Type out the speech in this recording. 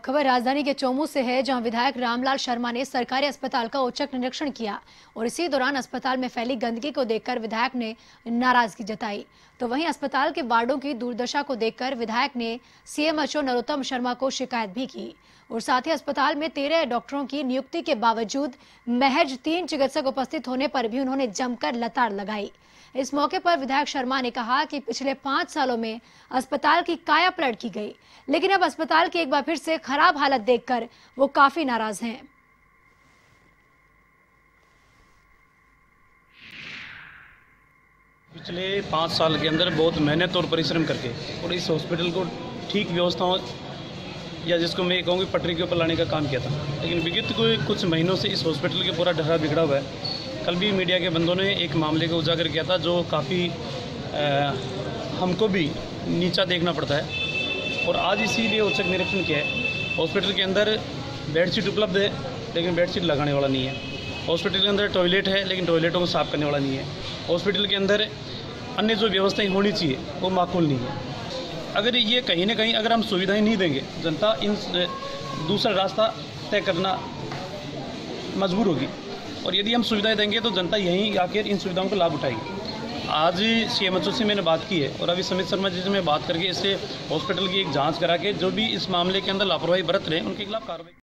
खबर राजधानी के चोमू से है, जहाँ विधायक रामलाल शर्मा ने सरकारी अस्पताल का औचक निरीक्षण किया और इसी दौरान अस्पताल में फैली गंदगी को देखकर विधायक ने नाराज़गी जताई। तो वहीं अस्पताल के वार्डों की दुर्दशा को देखकर विधायक ने सीएमएचओ नरोत्तम शर्मा को शिकायत भी की और साथ ही अस्पताल में तेरह डॉक्टरों की नियुक्ति के बावजूद महज तीन चिकित्सक उपस्थित होने पर भी उन्होंने जमकर लताड़ लगाई। इस मौके पर विधायक शर्मा ने कहा कि पिछले पाँच सालों में अस्पताल की काया पलट की गई, लेकिन अब अस्पताल की एक बार फिर से खराब हालत देखकर वो काफ़ी नाराज़ हैं। पिछले पाँच साल के अंदर बहुत मेहनत और परिश्रम करके और इस हॉस्पिटल को ठीक व्यवस्थाओं या जिसको मैं कहूँगी पटरी के ऊपर लाने का काम किया था। लेकिन विगत को कुछ महीनों से इस हॉस्पिटल के पूरा ढरा बिगड़ा हुआ है। कल भी मीडिया के बंदों ने एक मामले को उजागर किया था जो काफ़ी हमको भी नीचा देखना पड़ता है। और आज इसीलिए औचक निरीक्षण किया है हॉस्पिटल के अंदर बेडशीट उपलब्ध है, लेकिन बेडशीट लगाने वाला नहीं है। हॉस्पिटल के अंदर टॉयलेट है, लेकिन टॉयलेटों को साफ़ करने वाला नहीं है। हॉस्पिटल के अंदर अन्य जो व्यवस्थाएँ होनी चाहिए, वो माकूल नहीं है। अगर ये कहीं ना कहीं अगर हम सुविधाएँ नहीं देंगे, जनता इन दूसरा रास्ता तय करना मजबूर होगी। और यदि हम सुविधाएँ देंगे तो जनता यहीं आकर इन सुविधाओं का लाभ उठाएगी। आज ही सी से मैंने बात की है और अभी समित शर्मा जी से मैं बात करके इससे हॉस्पिटल की एक जाँच करा के जो भी इस मामले के अंदर लापरवाही बरत रहे हैं, उनके खिलाफ कार्रवाई